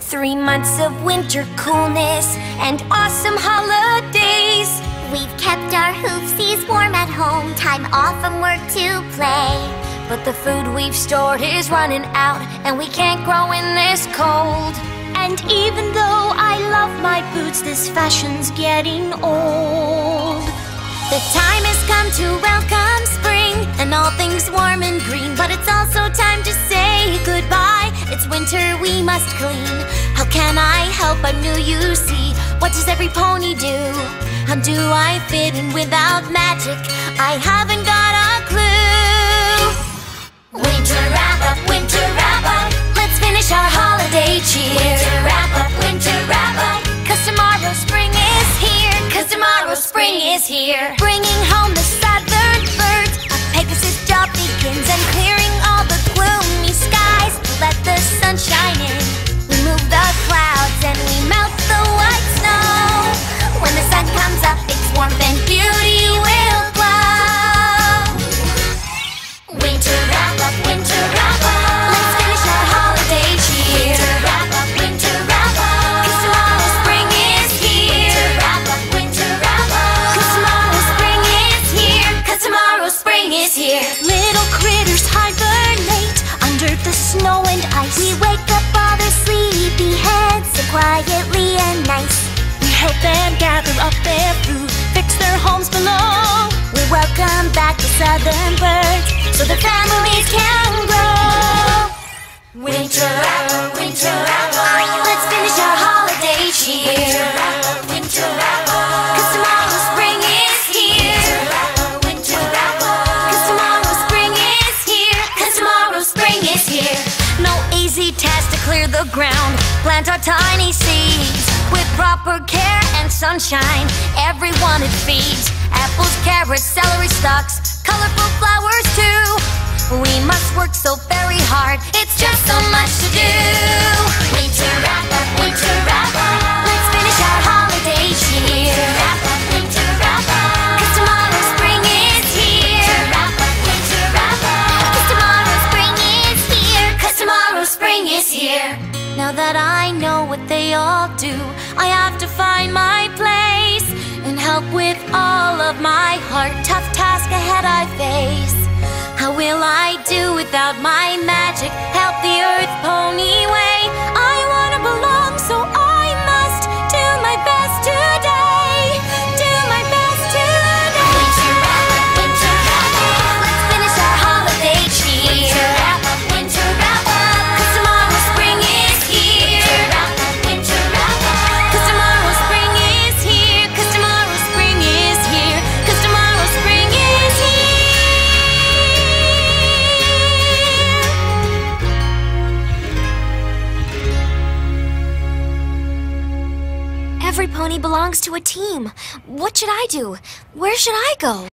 Three months of winter coolness and awesome holidays. We've kept our hoofsies warm at home, time off from work to play. But the food we've stored is running out, and we can't grow in this cold. And even though I love my boots, this fashion's getting old. The time has come to welcome can I help? I'm new, you see. What does every pony do? How do I fit in without magic? I haven't got a clue. Winter wrap up, winter wrap up. Let's finish our holiday cheer. Winter wrap up, winter wrap up. Cause tomorrow spring is here. Cause tomorrow spring is here. Bringing home the southern birds. A Pegasus job begins and clearing all the gloomy quietly and nice. We help them gather up their food, fix their homes below. We welcome back the southern birds so the families can grow. Winter wrap winter wrap. Let's finish our holiday cheer. Winter wrap winter. 'Cause tomorrow spring is here. Winter wrap winter up. 'Cause tomorrow spring is here. 'Cause tomorrow spring is here. Easy task to clear the ground. Plant our tiny seeds with proper care and sunshine. Everyone it feeds. Apples, carrots, celery stalks, colorful flowers too. We must work so very hard. It's just so much to do. Winter Now that I know what they all do, I have to find my place and help with all of my heart. Tough task ahead I face. How will I do without my magic? Every pony belongs to a team. What should I do? Where should I go?